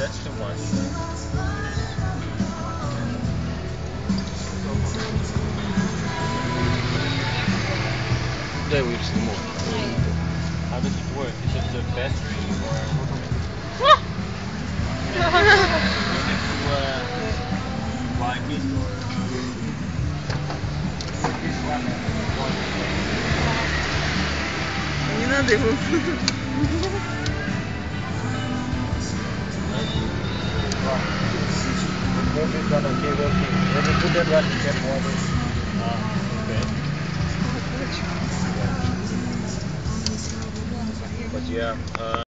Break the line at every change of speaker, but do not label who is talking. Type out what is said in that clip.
that's too much.
There we've seen more.
How does it work? Is it the battery or you have to is gonna give everything. When you put that one, you get water. Ah, okay. But yeah, uh,